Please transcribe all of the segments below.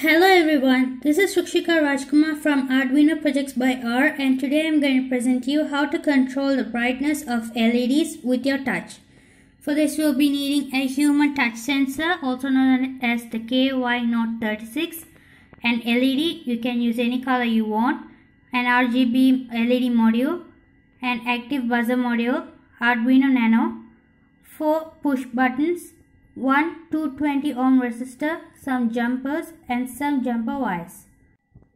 Hello everyone, this is Rucksikaa Raajkumar from Arduino Projects by R and today I'm going to present you how to control the brightness of LEDs with your touch. For this you'll be needing a human touch sensor also known as the KY036, an LED, you can use any color you want, an RGB LED module, an active buzzer module, Arduino Nano, 4 push buttons, one 220 ohm resistor, some jumpers and some jumper wires.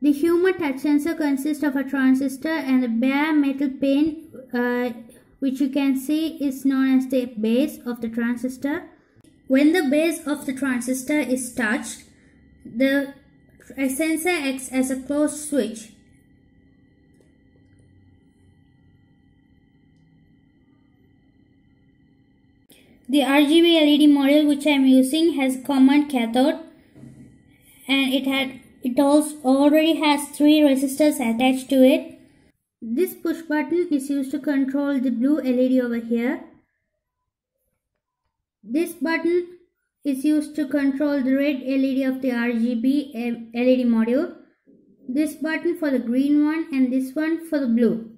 The human touch sensor consists of a transistor and a bare metal pin uh, which you can see is known as the base of the transistor. When the base of the transistor is touched, the sensor acts as a closed switch The RGB LED module which I am using has common cathode and it had it also already has three resistors attached to it. This push button is used to control the blue LED over here. This button is used to control the red LED of the RGB LED module. This button for the green one and this one for the blue.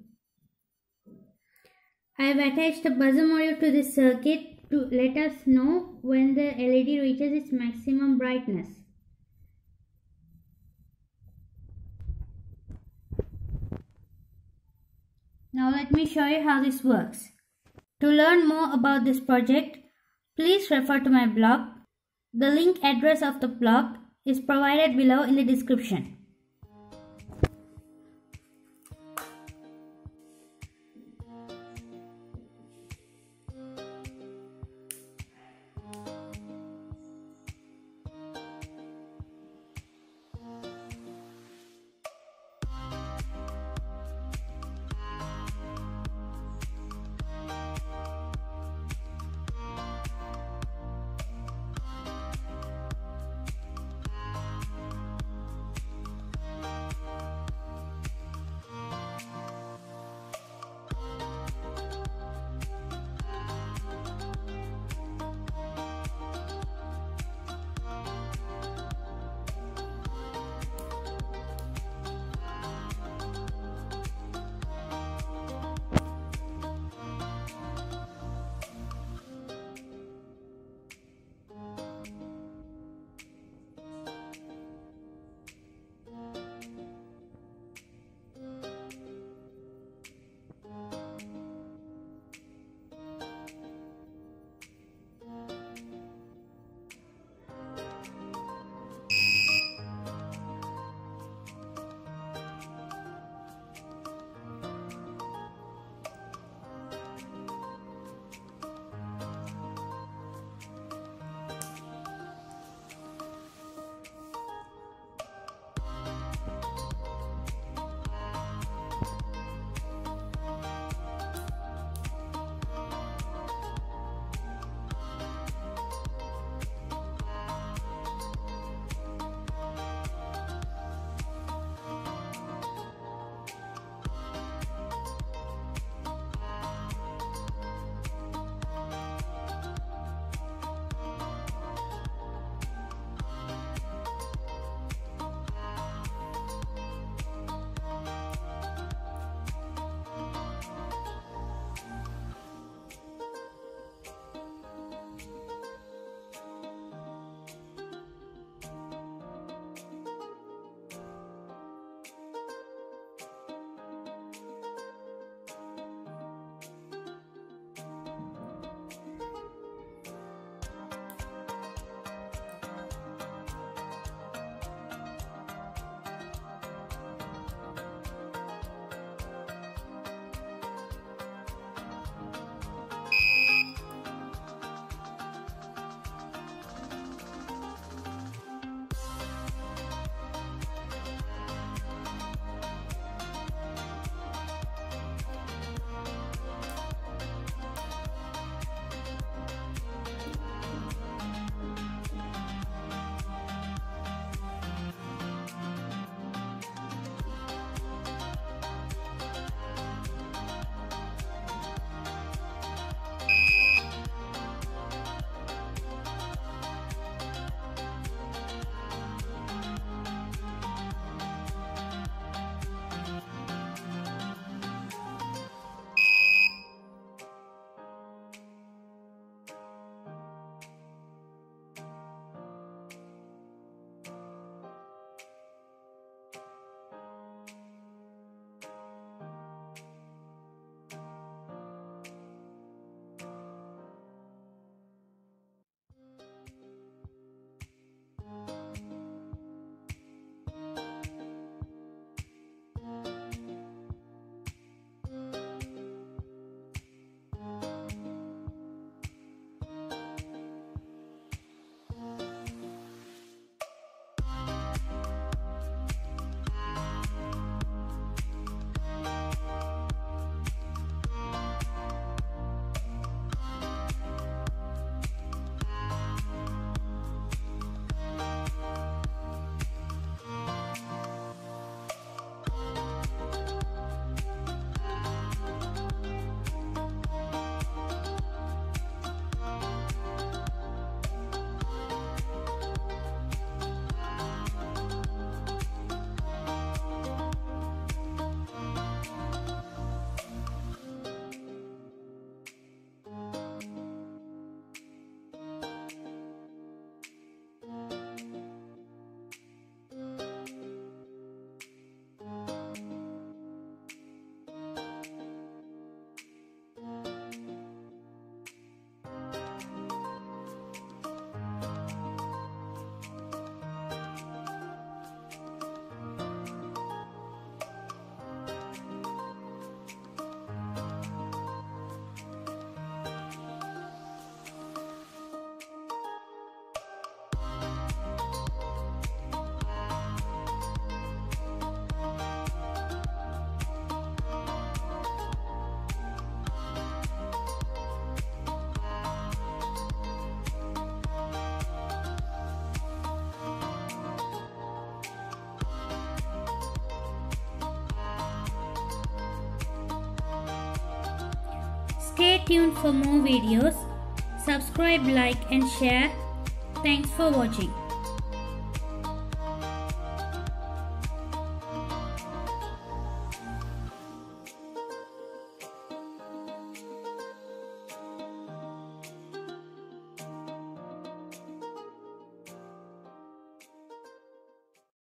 I have attached a buzzer module to this circuit to let us know when the LED reaches its maximum brightness. Now let me show you how this works. To learn more about this project, please refer to my blog. The link address of the blog is provided below in the description. Stay tuned for more videos. Subscribe, like and share. Thanks for watching.